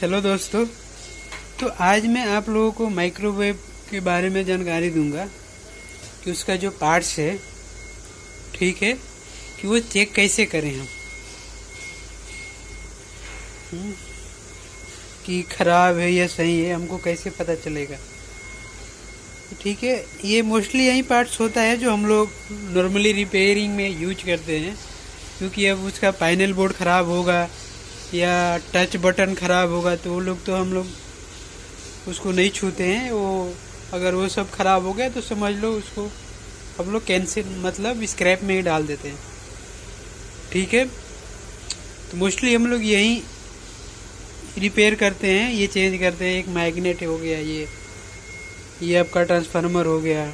Hello दोस्तों। तो आज मैं आप लोगों को माइक्रोवेव के बारे में जानकारी दूँगा कि उसका जो पार्ट्स है ठीक है कि वो चेक कैसे करें हम। हम्म, कि खराब है या सही है हमको कैसे पता चलेगा। ठीक है ये मोस्टली यही पार्ट्स होता है जो हम लोग नॉर्मली रिपेयरिंग में यूज़ करते हैं क्योंकि अब उसका पैनल बोर्ड ख़राब होगा या टच बटन ख़राब होगा तो वो लोग तो हम लोग उसको नहीं छूते हैं। वो अगर वो सब ख़राब हो गया तो समझ लो उसको हम लोग कैंसिल मतलब स्क्रैप में ही डाल देते हैं। ठीक है? तो मोस्टली हम लोग यही रिपेयर करते हैं, ये चेंज करते हैं। एक मैग्नेट हो गया, ये ये आपका ट्रांसफार्मर हो गया,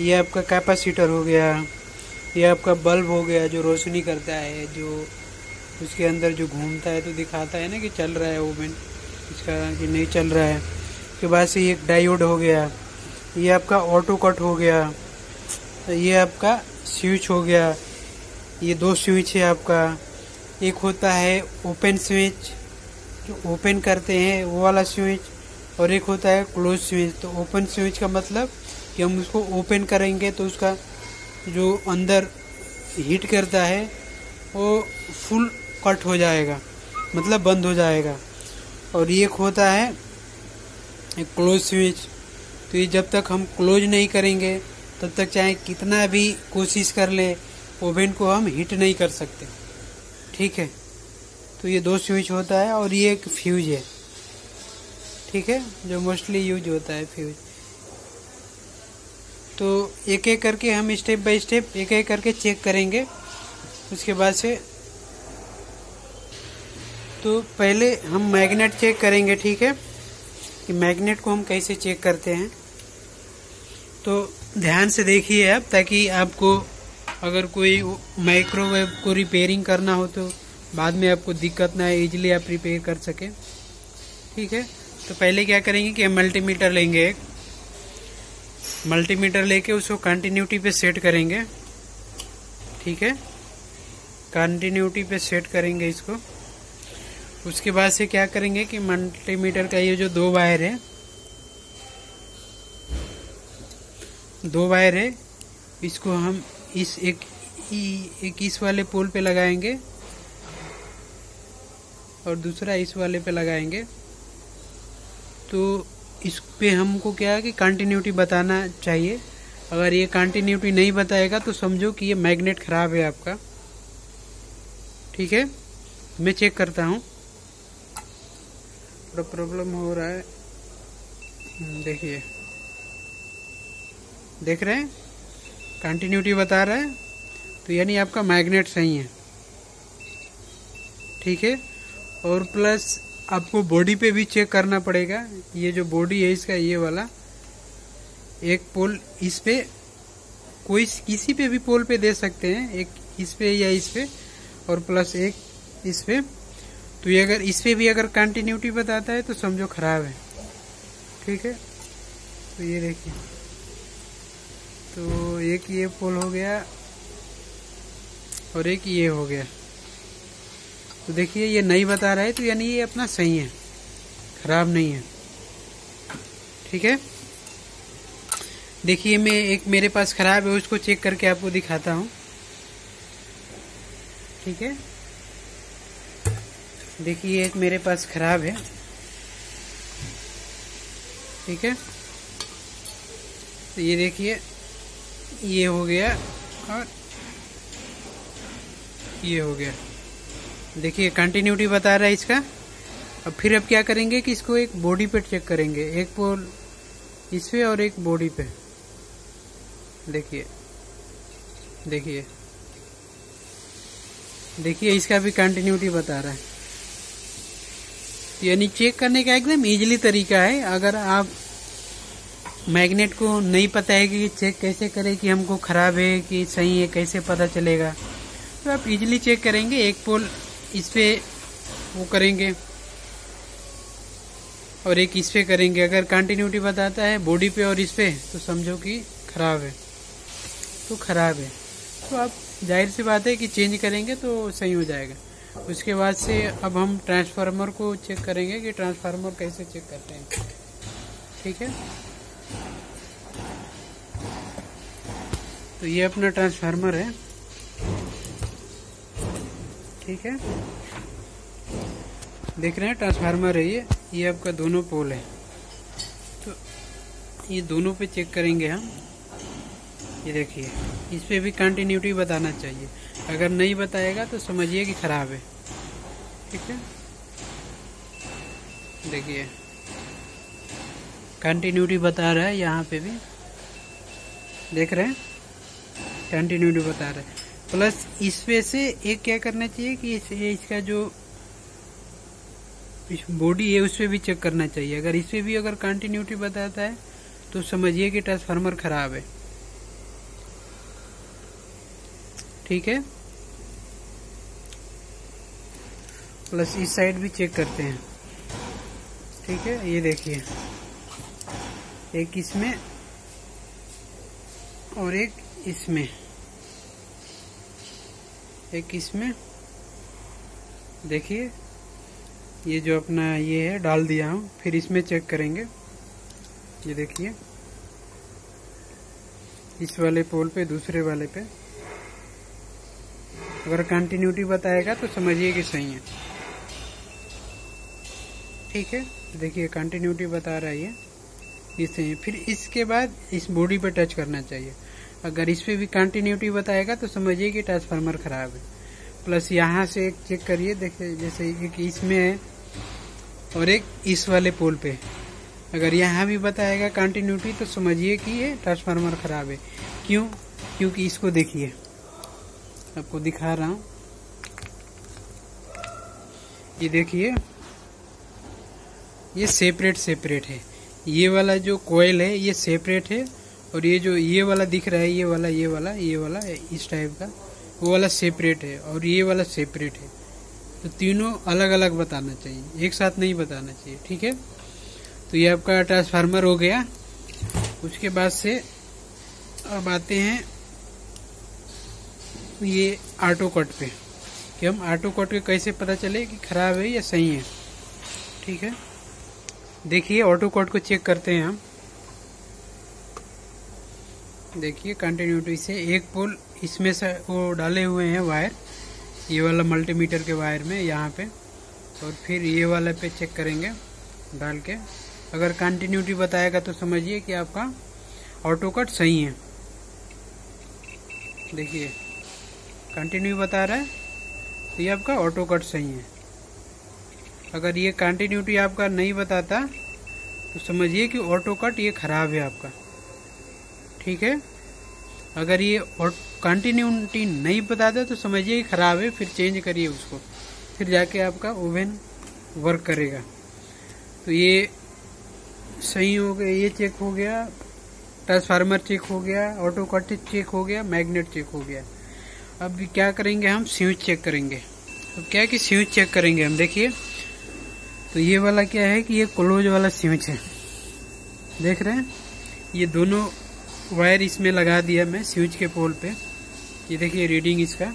ये आपका कैपेसिटर हो गया, ये आपका बल्ब हो गया जो रोशनी करता है, जो उसके अंदर जो घूमता है तो दिखाता है ना कि चल रहा है ओवन इसका कि नहीं चल रहा है। उसके बाद से एक डायोड हो गया, ये आपका ऑटो कट हो गया, ये आपका स्विच हो गया, ये दो स्विच है आपका। एक होता है ओपन स्विच जो ओपन करते हैं वो वाला स्विच और एक होता है क्लोज स्विच तो ओपन स्विच का मतलब कि हम उसको ओपन करेंगे तो उसका जो अंदर हीट करता है, वो फुल कट हो जाएगा मतलब बंद हो जाएगा। और ये होता है एक क्लोज स्विच तो ये जब तक हम क्लोज नहीं करेंगे, तब तक चाहे कितना भी कोशिश कर ले ओवन को हम हीट नहीं कर सकते। ठीक है? तो ये दो स्विच होता है और ये एक फ्यूज है। ठीक है? जो मोस्टली यूज़ होता है फ्यूज तो एक एक करके हम स्टेप बाय स्टेप एक एक करके चेक करेंगे। उसके बाद से तो पहले हम मैग्नेट चेक करेंगे, ठीक है? कि मैग्नेट को हम कैसे चेक करते हैं? तो ध्यान से देखिए आप, ताकि आपको अगर कोई माइक्रोवेव को रिपेयरिंग करना हो तो बाद में आपको दिक्कत ना आए, इजीली आप रिपेयर कर सके। ठीक है? तो पहले क्या करेंगे कि हम मल्टीमीटर लेंगे एक। मल्टीमीटर लेके उसको कंटिन्यूटी पे सेट करेंगे। ठीक है? कंटिन्यूटी पे सेट करेंगे इसको। उसके बाद से क्या करेंगे कि मल्टीमीटर का ये जो दो वायर है, दो वायर है, इसको हम इस एक एक इस वाले पोल पे लगाएँगे और दूसरा इस वाले पे लगाएँगे। तो इस पे हमको क्या है कि कंटिन्यूटी बताना चाहिए। अगर ये कंटिन्यूटी नहीं बताएगा तो समझो कि ये मैग्नेट खराब है आपका। ठीक है? मैं चेक करता हूँ। थोड़ा प्रॉब्लम हो रहा है। हम्म, देखिए। देख रहे हैं? कंटिन्यूटी बता रहा है। तो यानी आपका मैग्नेट सही है। ठीक है? और प्लस आपको बॉडी पे भी चेक करना पड़ेगा। ये जो बॉडी है इसका ये वाला। एक पोल इस पे कोई किसी पे भी पोल पे दे सकते हैं। एक इस पे या इस पे। और प्लस एक इस पे। तो ये अगर इस पे भी अगर कंटिन्यूटी बताता है तो समझो खराब है। ठीक है? तो ये देखिए। तो एक ये पोल हो गया और एक ये हो गया। तो देखिए, ये नहीं बता रहा है तो यानी ये अपना सही है। खराब नहीं है। ठीक है? देखिए, मैं एक मेरे पास खराब है, उसको चेक करके आपको दिखाता हूँ। ठीक है? देखिए एक मेरे पास खराब है। ठीक है? तो ये देखिए, ये हो गया और ये हो गया। देखिए कंटिन्यूटी बता रहा है इसका। अब फिर अब क्या करेंगे कि इसको एक बॉडी पे चेक करेंगे। एक पोल इस पे और एक बॉडी पे। देखिए देखिए। देखिए, इसका भी कंटिन्यूटी बता रहा है। यानी चेक करने का एकदम इजीली तरीका है। अगर आप मैग्नेट को नहीं पता है कि चेक कैसे करें कि हमको खराब है कि सही है, कैसे पता चलेगा तो आप इजीली चेक करेंगे। एक पोल इस पे वो करेंगे और एक इस पे करेंगे। अगर कंटिन्यूटी बताता है बॉडी पे और इस पे तो समझो कि खराब है तो खराब है। तो आप ज़ाहिर सी बात है कि चेंज करेंगे तो सही हो जाएगा। उसके बाद से अब हम ट्रांसफार्मर को चेक करेंगे कि ट्रांसफार्मर कैसे चेक करते हैं। ठीक है? तो ये अपना ट्रांसफार्मर है। ठीक है? देख रहे हैं ट्रांसफार्मर है ये। ये आपका दोनों पोल है। तो ये दोनों पे चेक करेंगे हम। ये देखिए इस पे भी कंटिन्यूटी बताना चाहिए। अगर नहीं बताएगा तो समझिए कि खराब है। ठीक है? देखिए कंटिन्यूटी बता रहा है यहाँ पे भी। देख रहे हैं? कंटिन्यूटी बता रहा है। प्लस इस पे से एक क्या करना चाहिए कि इस, इसका जो बॉडी है उस पर भी चेक करना चाहिए। अगर इस पे भी अगर कंटिन्यूटी बताता है तो समझिए कि ट्रांसफार्मर खराब है। ठीक है? प्लस इस साइड भी चेक करते हैं। ठीक है? ये देखिए। एक इसमें और एक इसमें। एक इसमें। देखिए। ये जो अपना ये है, डाल दिया हूँ फिर इसमें चेक करेंगे। ये देखिए। इस वाले पोल पे, दूसरे वाले पे। अगर कंटिन्यूटी बताएगा तो समझिए कि सही है। ठीक है? देखिए कंटिन्यूटी बता रहा है ये। सही है। फिर इसके बाद इस बॉडी पे टच करना चाहिए। अगर इस पे भी कंटिन्यूटी बताएगा तो समझिए कि ट्रांसफार्मर खराब है। प्लस यहाँ से एक चेक करिए, देखिए, जैसे एक इसमें है और एक इस वाले पोल पे। अगर यहाँ भी बताएगा कंटिन्यूटी तो समझिए कि ये ट्रांसफार्मर खराब है। क्यों? क्योंकि इसको देखिए। आपको दिखा रहा हूँ। ये देखिए। ये सेपरेट सेपरेट है। ये वाला जो कोयल है, ये सेपरेट है और ये जो, ये वाला दिख रहा है, ये वाला ये वाला ये वाला, इस टाइप का, वो वाला सेपरेट है और ये वाला सेपरेट है। तो तीनों अलग अलग बताना चाहिए। एक साथ नहीं बताना चाहिए, ठीक है? तो ये आपका ट्रांसफार्मर हो गया। उसके बाद से अब आते हैं ये ऑटो कट पे। कि हम ऑटो कट के कैसे पता चले कि खराब है या सही है? ठीक है? देखिए, ऑटो कट को चेक करते हैं हम। देखिए कंटिन्यूटी से एक पोल इसमें से वो डाले हुए हैं वायर। ये वाला मल्टीमीटर के वायर में, यहाँ पे। और फिर ये वाला पे चेक करेंगे डाल के। अगर कंटिन्यूटी बताएगा तो समझिए कि आपका ऑटो कट सही है। देखिए कंटिन्यू बता रहा है तो ये आपका ऑटो कट सही है। अगर ये कंटिन्यूटी आपका नहीं बताता तो समझिए कि ऑटो कट ये खराब है आपका। ठीक है? अगर ये कंटिन्यूटी नहीं बताता तो समझिए खराब है, फिर चेंज करिए उसको। फिर जाके आपका ओवन वर्क करेगा। तो ये सही हो गया, ये चेक हो गया ट्रांसफार्मर चेक हो गया ऑटो कट चेक हो गया मैग्नेट चेक हो गया। अब क्या करेंगे हम? स्विच चेक करेंगे। अब क्या कि स्विच चेक करेंगे हम? देखिए। तो ये वाला क्या है कि ये क्लोज वाला स्विच है। देख रहे हैं? ये दोनों वायर इसमें लगा दिया मैं स्विच के पोल पे। ये देखिए रीडिंग इसका।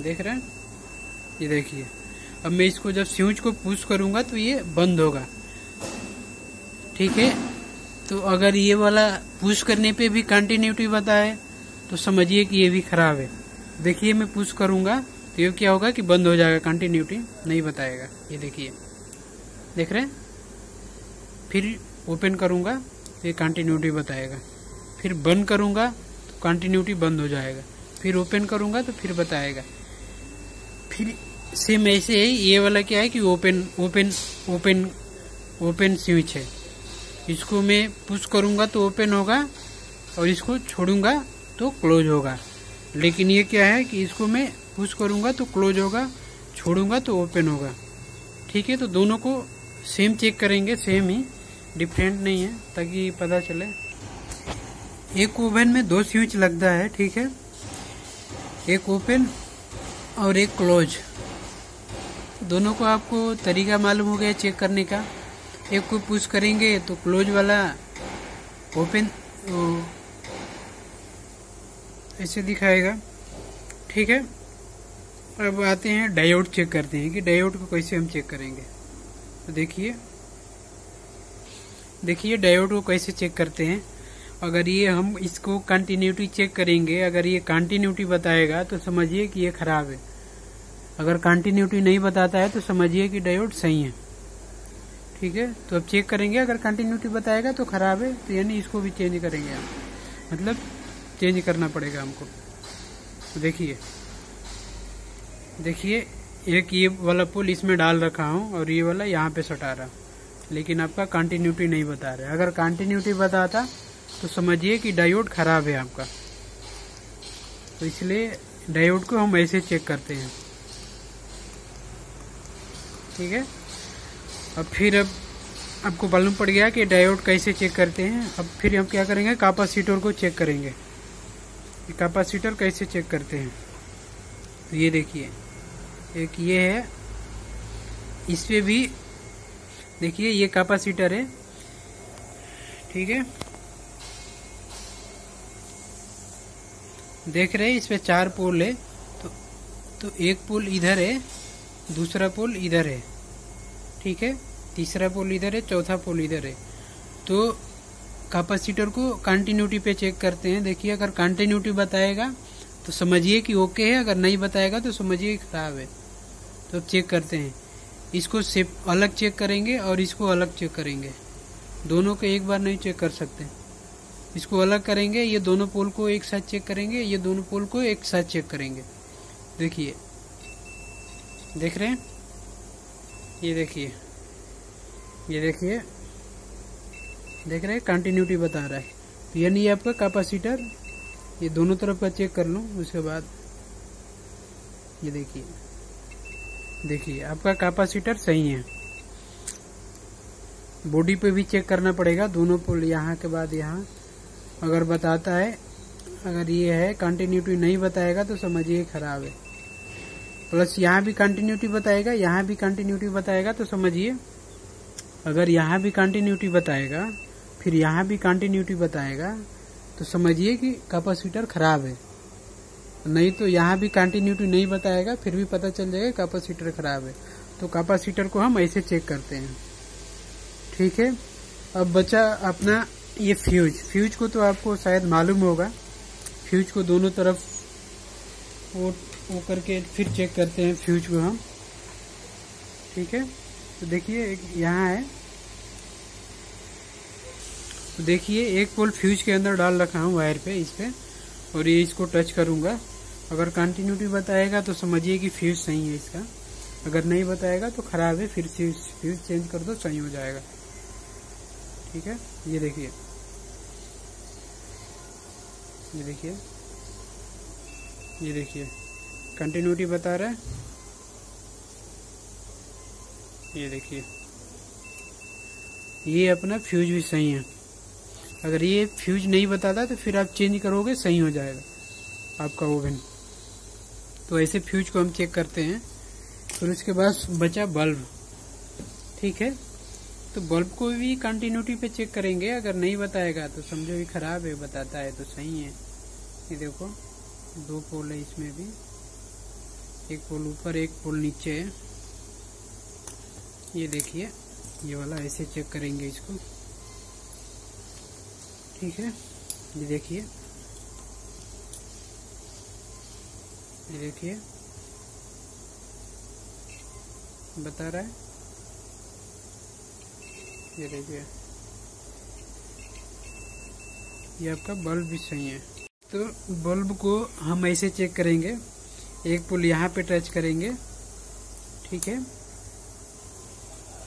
देख रहे हैं? ये देखिए। अब मैं इसको जब स्विच को पुश करूँगा तो ये बंद होगा। ठीक है? तो अगर ये वाला पुश करने पे भी कंटिन्यूटी बताए तो समझिए कि ये भी खराब है। देखिए, मैं पुश करूँगा तो ये क्या होगा कि बंद हो जाएगा कंटिन्यूटी नहीं बताएगा। ये देखिए। देख रहे हैं? फिर ओपन करूँगा तो ये कंटिन्यूटी बताएगा। फिर बंद करूँगा तो कंटिन्यूटी बंद हो जाएगा। फिर ओपन करूँगा तो फिर बताएगा। फिर सेम ऐसे ही ये वाला क्या है कि open open open open switch है। इसको मैं पुश करूँगा तो ओपन होगा और इसको छोड़ूँगा तो क्लोज होगा। लेकिन ये क्या है कि इसको मैं पुश करूँगा तो क्लोज होगा, छोड़ूँगा तो ओपन होगा। ठीक है तो दोनों को सेम चेक करेंगे सेम ही डिफरेंट नहीं है, ताकि पता चले। एक ओवन में दो स्विच लगता है, ठीक है? एक ओपन और एक क्लोज दोनों को आपको तरीका मालूम हो गया चेक करने का। एक को पुश करेंगे तो क्लोज वाला ओपन ऐसे दिखाएगा। ठीक है? अब आते हैं डायोड चेक करते हैं कि डायोड को कैसे हम चेक करेंगे। तो देखिए। देखिए डायोड को कैसे चेक करते हैं। अगर ये हम इसको कंटिन्यूटी चेक करेंगे, अगर ये कंटिन्यूटी बताएगा तो समझिए कि ये खराब है। अगर कंटिन्यूटी नहीं बताता है तो समझिए कि डायोड सही है। ठीक है? तो अब चेक करेंगे, अगर कंटिन्यूटी बताएगा तो खराब है तो यानी इसको भी चेंज करेंगे हम। मतलब चेंज करना पड़ेगा हमको। देखिए। देखिए, एक ये वाला पुल इसमें डाल रखा हूँ और ये वाला यहाँ पे सटा रहा। लेकिन आपका कंटिन्यूटी नहीं बता रहा। अगर कंटिन्यूटी बताता तो समझिए कि डायोड खराब है आपका। तो इसलिए डायोड को हम ऐसे चेक करते हैं। ठीक है? अब फिर अब, आपको मालूम पड़ गया कि डायोड कैसे चेक करते हैं। अब फिर हम क्या करेंगे? कापासीटर को चेक करेंगे। कैपेसिटर कैसे चेक करते हैं? तो ये देखिए, एक ये है इस पे भी देखिए ये कैपेसिटर है, ठीक है? देख रहे हैं इस पे चार पोल है तो तो एक पोल इधर है, दूसरा पोल इधर है, ठीक है? तीसरा पोल इधर है, चौथा पोल इधर है तो कैपेसिटर को कंटिन्यूटी पे चेक करते हैं। देखिए, अगर कंटिन्यूटी बताएगा तो समझिए कि ओके है, अगर नहीं बताएगा तो समझिए खराब है। तो चेक करते हैं। इसको सेप अलग चेक करेंगे और इसको अलग चेक करेंगे। दोनों को एक बार नहीं चेक कर सकते। इसको अलग करेंगे, ये दोनों पोल को एक साथ चेक करेंगे, ये दोनों पोल को एक साथ चेक करेंगे। देखिए। देख रहे हैं? ये देखिए। ये देखिए। देख रहे हैं कंटिन्यूटी बता रहा है। तो यानी आपका कैपेसिटर ये दोनों तरफ़ का चेक कर लूँ, उसके बाद ये देखिए। देखिए, आपका कैपेसिटर सही है। बॉडी पे भी चेक करना पड़ेगा, दोनों पुल यहाँ के बाद यहाँ। अगर बताता है, अगर ये है कंटिन्यूटी नहीं बताएगा तो समझिए खराब है। प्लस यहाँ भी कंटिन्यूटी बताएगा, यहाँ भी कंटिन्यूटी बताएगा तो समझिए। अगर यहाँ भी कंटिन्यूटी बताएगा फिर यहाँ भी कंटिन्यूटी बताएगा तो समझिए कि कैपेसिटर खराब है। नहीं तो यहाँ भी कंटिन्यूटी नहीं बताएगा, फिर भी पता चल जाएगा कैपेसिटर खराब है। तो कैपेसिटर को हम ऐसे चेक करते हैं। ठीक है? अब बचा अपना ये फ्यूज फ्यूज को तो आपको शायद मालूम होगा। फ्यूज को दोनों तरफ़ वो वो करके फिर चेक करते हैं फ्यूज को हम। ठीक है? तो देखिए यहाँ है। तो देखिए, एक पोल फ्यूज के अंदर डाल रखा हूँ वायर पे, इस पे, और ये इसको टच करूँगा। अगर कंटिन्यूटी बताएगा तो समझिए कि फ्यूज सही है इसका। अगर नहीं बताएगा तो खराब है, फिर फ्यूज फ्यूज चेंज कर दो, सही हो जाएगा। ठीक है? ये देखिए। ये देखिए। ये देखिए। कंटिन्यूटी बता रहा है। ये देखिए। ये अपना फ्यूज भी सही है। अगर ये फ्यूज नहीं बताता तो फिर आप चेंज करोगे, सही हो जाएगा। आपका ओवन तो ऐसे फ्यूज को हम चेक करते हैं। फिर उसके बाद बचा बल्ब ठीक है? तो बल्ब को भी कंटिन्यूटी पे चेक करेंगे। अगर नहीं बताएगा तो समझो भी खराब है, बताता है तो सही है। ये देखो, दो पोल है इसमें भी। एक पोल ऊपर, एक पोल नीचे है। ये देखिए, ये वाला ऐसे चेक करेंगे इसको। ठीक है? ये देखिए। ये देखिए। बता रहा है? ये देखिए। ये आपका बल्ब भी सही है। तो बल्ब को हम ऐसे चेक करेंगे। एक पुल यहाँ पे टच करेंगे। ठीक है?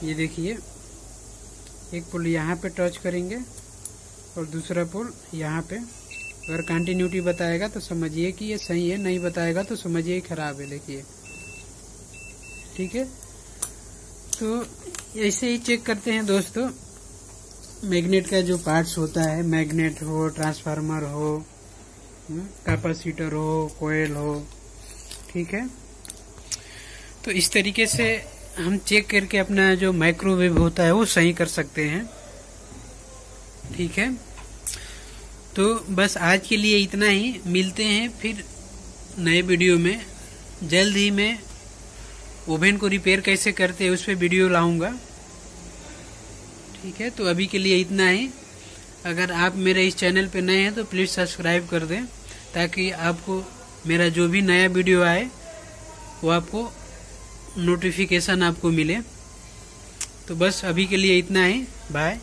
ये देखिए। एक पुल यहाँ पे टच करेंगे। और दूसरा पोल यहाँ पे। अगर कंटिन्यूटी बताएगा तो समझिए कि ये सही है नहीं बताएगा तो समझिए खराब है देखिए। ठीक है? तो ऐसे ही चेक करते हैं दोस्तों। मैग्नेट का जो पार्ट्स होता है मैग्नेट हो ट्रांसफार्मर हो कैपेसिटर हम्म, हो कोयल हो ठीक है? तो इस तरीके से हम चेक करके अपना जो माइक्रोवेव होता है वो सही कर सकते हैं। ठीक है? तो बस आज के लिए इतना ही। मिलते हैं फिर नए वीडियो में। जल्द ही मैं ओवन को रिपेयर कैसे करते हैं उस पर वीडियो लाऊँगा। ठीक है? तो अभी के लिए इतना ही। अगर आप मेरे इस चैनल पे नए हैं तो प्लीज़ सब्सक्राइब कर दें, ताकि आपको मेरा जो भी नया वीडियो आए, वो आपको नोटिफिकेशन आपको मिले। तो बस अभी के लिए इतना ही। बाय